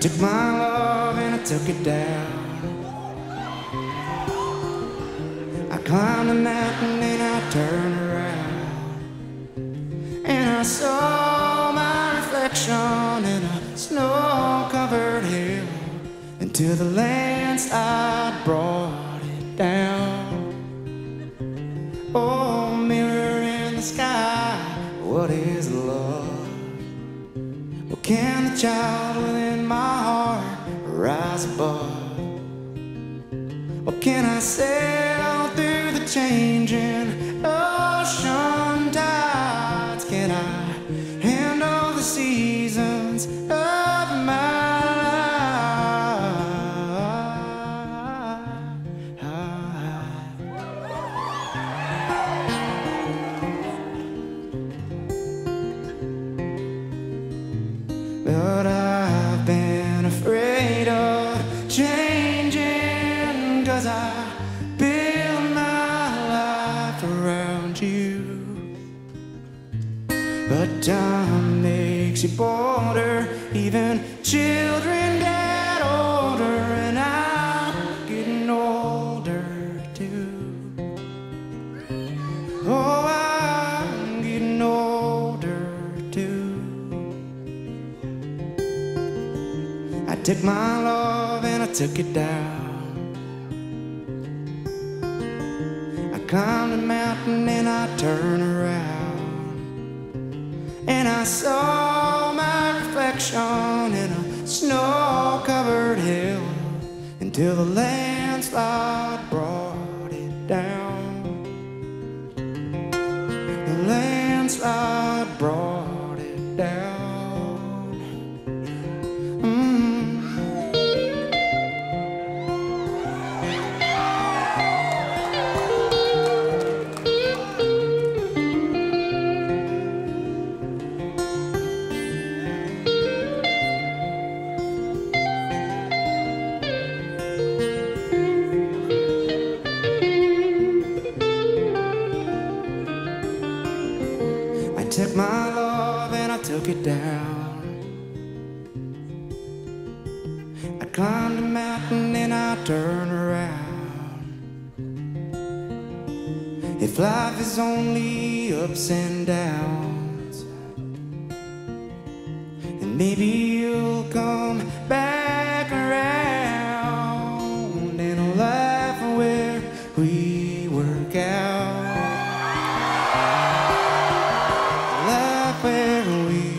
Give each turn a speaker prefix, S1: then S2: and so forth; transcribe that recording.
S1: took my love and I took it down. I climbed a mountain and I turned around. And I saw my reflection in a snow covered hill until the landslide brought it down. Oh, mirror in the sky, what is love? Well, can the child within above? What can I sail through the changing ocean tides? Can I handle the seasons changing? Cause I build my life around you? But time makes you bolder Even children get older And I'm getting older too. Oh, I'm getting older too. I my took it down. I climbed a mountain and I turned around. And I saw my reflection in a snow covered hill until the landslide brought it down. The took my love and I took it down. I climbed a mountain and I turned around. If life is only ups and downs, then maybe you'll come back around in a life where we we